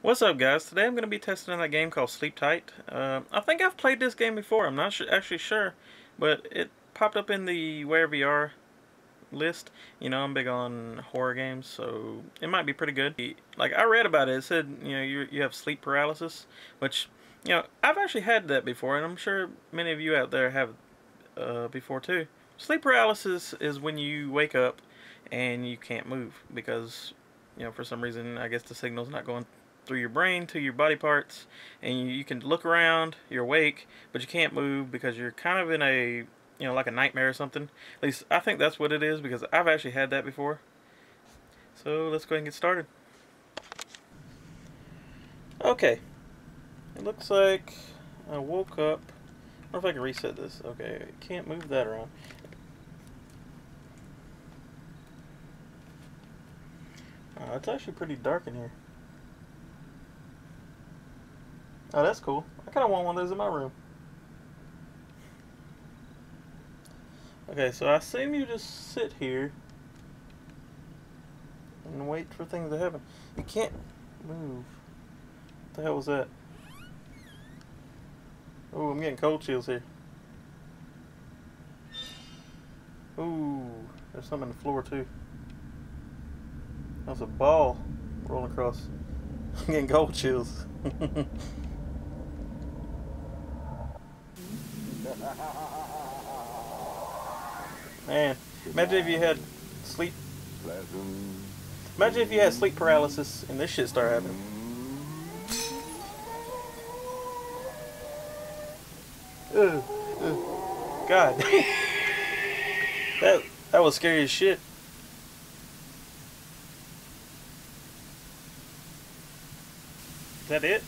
What's up guys? Today I'm going to be testing out a game called Sleep Tight. Uh, I think I've played this game before, I'm not actually sure, but it popped up in the WEARVR list. You know, I'm big on horror games, so it might be pretty good. Like, I read about it, it said, you know, you, you have sleep paralysis, which, you know, I've actually had that before, and I'm sure many of you out there have uh, before too. Sleep paralysis is when you wake up and you can't move because, you know, for some reason, I guess the signal's not going through your brain to your body parts and you, you can look around you're awake but you can't move because you're kind of in a you know like a nightmare or something. At least I think that's what it is because I've actually had that before. So let's go ahead and get started. Okay. It looks like I woke up. I if I can reset this. Okay. Can't move that around. Uh, it's actually pretty dark in here Oh, that's cool. I kind of want one of those in my room. Okay, so I assume you just sit here and wait for things to happen. You can't move. What the hell was that? Oh, I'm getting cold chills here. Ooh, there's something on the floor too. That's a ball rolling across. I'm getting cold chills. Man, imagine if you had sleep. Imagine if you had sleep paralysis and this shit started happening. God. that that was scary as shit. Is that it?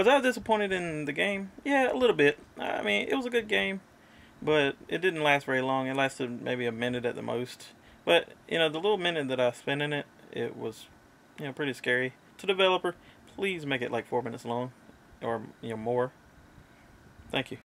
Was I disappointed in the game? Yeah, a little bit. I mean, it was a good game, but it didn't last very long. It lasted maybe a minute at the most. But, you know, the little minute that I spent in it, it was, you know, pretty scary. To developer, please make it like four minutes long or, you know, more. Thank you.